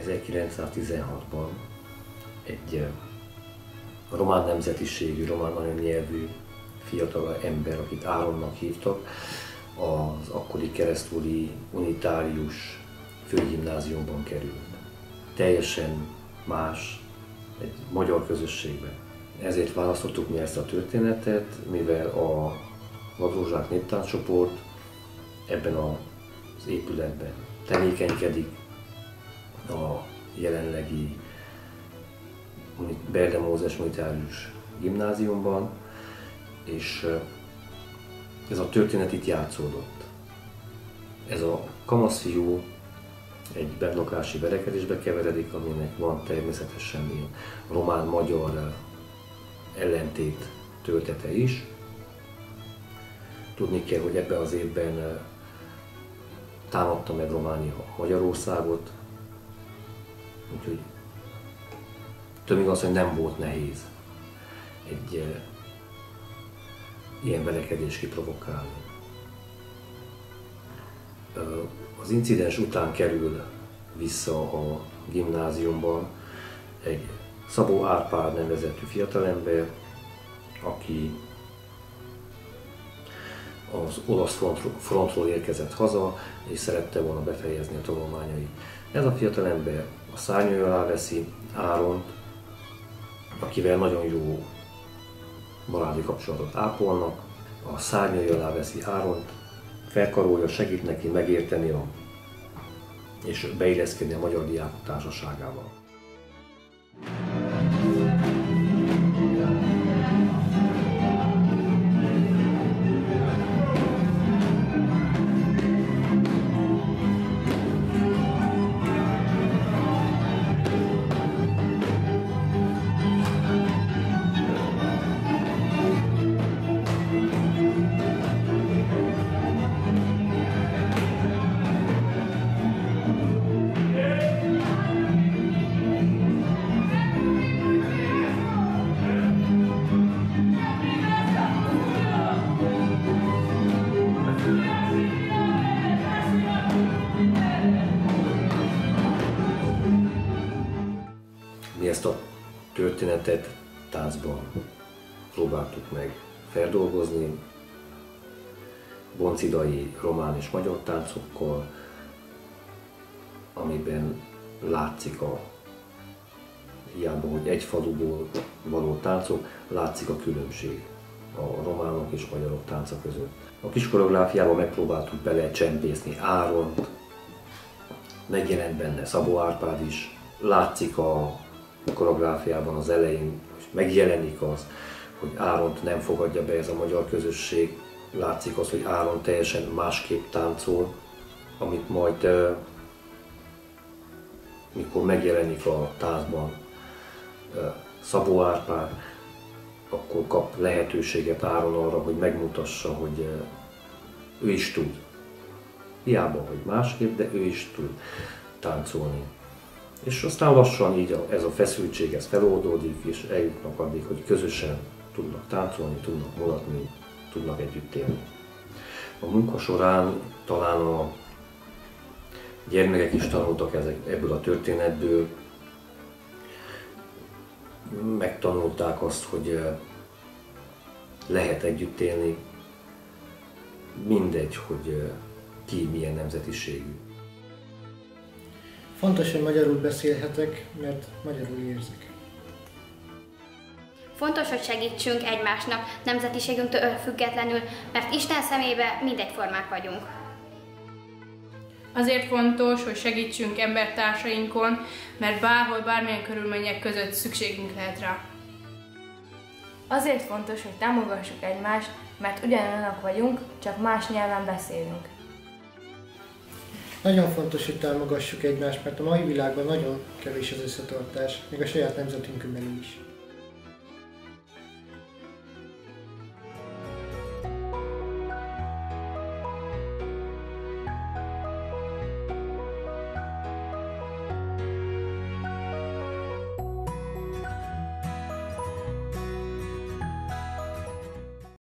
1916-ban egy román nemzetiségű, román nyelvű fiatal ember, akit Áronnak hívtak, az akkori keresztúri unitárius főgimnáziumban került. Teljesen más, egy magyar közösségben. Ezért választottuk mi ezt a történetet, mivel a Vadrózsák néptánccsoport ebben az épületben tevékenykedik, a jelenlegi Berde Mózes Unitárius gimnáziumban, és ez a történet itt játszódott. Ez a kamaszfiú egy benlakási verekedésbe keveredik, aminek van természetesen ilyen román-magyar ellentét töltete is. Tudni kell, hogy ebben az évben támadta meg Románia Magyarországot, úgyhogy több az, hogy nem volt nehéz egy ilyen verekedést kiprovokálni. Az incidens után kerül vissza a gimnáziumban egy Szabó Árpád nevezetű fiatalember, aki az olasz frontról érkezett haza, és szerette volna befejezni a tanulmányait. Ez a fiatalember a szárnyai alá veszi Áront, akivel nagyon jó baráti kapcsolatot ápolnak, a szárnyai alá veszi Áront, felkarolja, segít neki megérteni a, és beilleszkedni a Magyar Diákok Társaságával. Mi ezt a történetet táncban próbáltuk meg feldolgozni, boncidai román és magyar táncokkal, amiben látszik a hiába, hogy egy faluból való táncok, látszik a különbség a románok és magyarok tánca között. A kis koreográfiába megpróbáltuk bele csempészni Áront, megjelent benne Szabó Árpád is, látszik a koreográfiában az elején, hogy megjelenik az, hogy Áront nem fogadja be ez a magyar közösség, látszik az, hogy Áron teljesen másképp táncol, amit majd mikor megjelenik a táncban Szabó Árpád, akkor kap lehetőséget Áron arra, hogy megmutassa, hogy ő is tud. Hiába, hogy másképp, de ő is tud táncolni. És aztán lassan így ez a feszültség ez feloldódik, és eljutnak addig, hogy közösen tudnak táncolni, tudnak mulatni, tudnak együtt élni. A munka során talán a gyermekek is tanultak ezek, ebből a történetből, megtanulták azt, hogy lehet együtt élni, mindegy, hogy ki milyen nemzetiségű. Fontos, hogy magyarul beszélhetek, mert magyarul érzek. Fontos, hogy segítsünk egymásnak nemzetiségünktől függetlenül, mert Isten szemébe mindegyformák vagyunk. Azért fontos, hogy segítsünk embertársainkon, mert bárhol, bármilyen körülmények között szükségünk lehet rá. Azért fontos, hogy támogassuk egymást, mert ugyanolyanok vagyunk, csak más nyelven beszélünk. Nagyon fontos, hogy támogassuk egymást, mert a mai világban nagyon kevés az összetartás, még a saját nemzetünkön belül is.